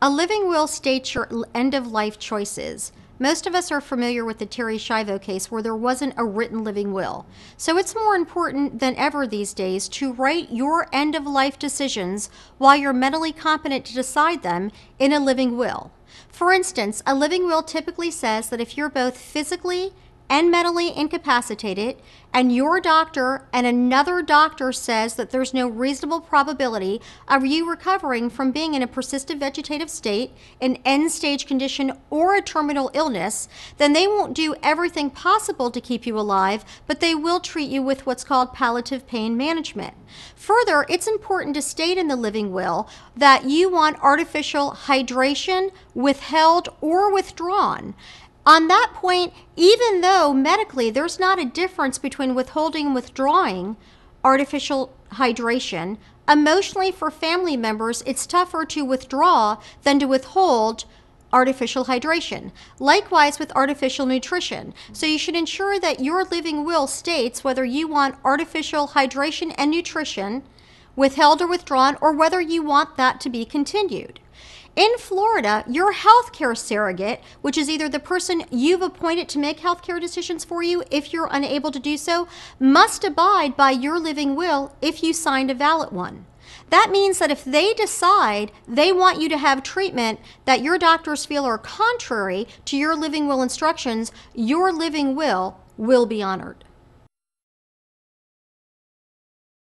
A living will states your end of life choices. Most of us are familiar with the Terri Schiavo case where there wasn't a written living will. So it's more important than ever these days to write your end of life decisions while you're mentally competent to decide them in a living will. For instance, a living will typically says that if you're both physically and mentally incapacitated, and your doctor and another doctor says that there's no reasonable probability of you recovering from being in a persistent vegetative state, an end stage condition, or a terminal illness, then they won't do everything possible to keep you alive, but they will treat you with what's called palliative pain management. Further, it's important to state in the living will that you want artificial hydration withheld or withdrawn. On that point, even though medically there's not a difference between withholding and withdrawing artificial hydration, emotionally for family members, it's tougher to withdraw than to withhold artificial hydration. Likewise with artificial nutrition. So you should ensure that your living will states whether you want artificial hydration and nutrition withheld or withdrawn, or whether you want that to be continued. In Florida, your healthcare surrogate, which is either the person you've appointed to make healthcare decisions for you if you're unable to do so, must abide by your living will if you signed a valid one. That means that if they decide they want you to have treatment that your doctors feel are contrary to your living will instructions, your living will will be honored.